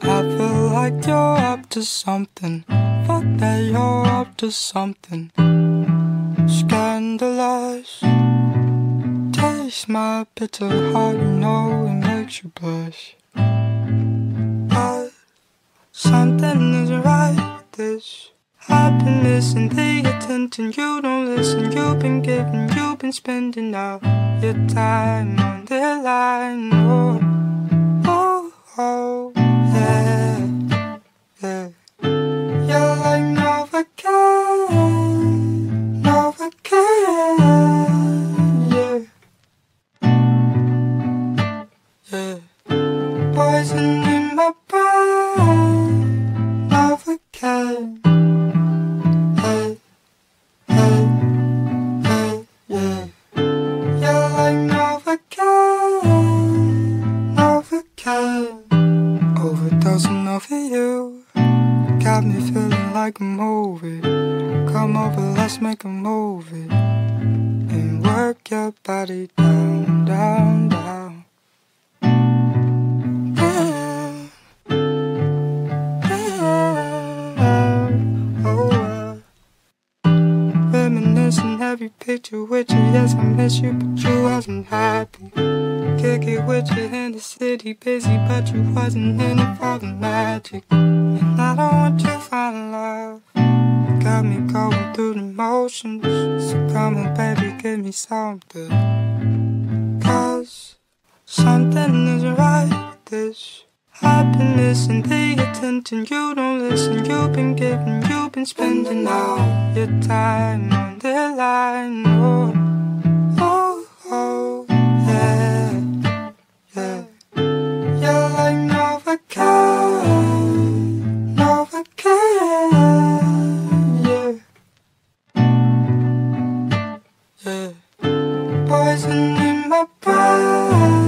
I feel like you're up to something. Fuck that you're up to something. Scandalous. Taste my bitter heart, you know it makes you blush. But something isn't right this. I've been missing the attention. You don't listen. You've been giving. You've been spending all your time on the line. Oh, oh, In my brain, Novocaine. Hey, hey, hey, yeah. You're like Novocaine, Novocaine. Overdosing over you. Got me feeling like a movie. Come over, let's make a movie. And work your body down, down. Picture with you. Yes, I miss you, but you wasn't happy. Kick it with you in the city, busy, but you wasn't in it for the magic. And I don't want to find love. Got me going through the motions. So come on, baby, give me something. Cause something isn't right with this. I've been missing the attention. You don't listen. You've been giving. You've been spending all your time on the line. I know. Oh, oh, yeah, yeah. You're like Novocaine, Novocaine, yeah. Yeah. Poison in my brain.